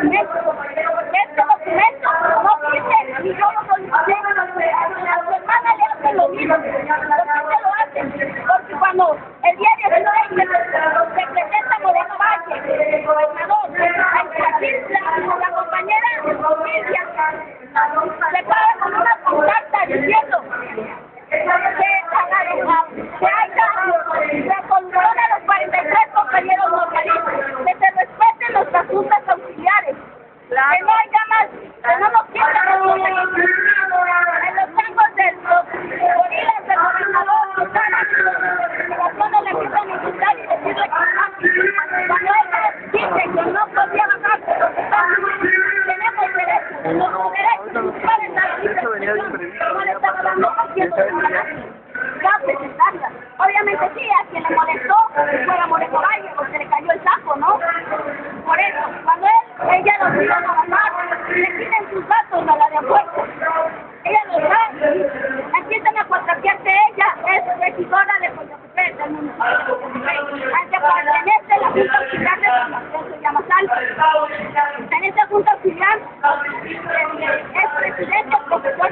Thank you. Obviamente sí, a quien le molestó fuera Moreno Valle, porque le cayó el saco, ¿no? Por eso, cuando él, ella los a trabajar, le piden sus datos a la de apuestas. Ella los da, empiezan a contrapiarte ella, es regidora de Coyotepec, del municipio de Coyotepec. Aunque pertenece a la Junta Auxiliar de Fundación se llama. En esa Junta Auxiliar, es presidente, profesor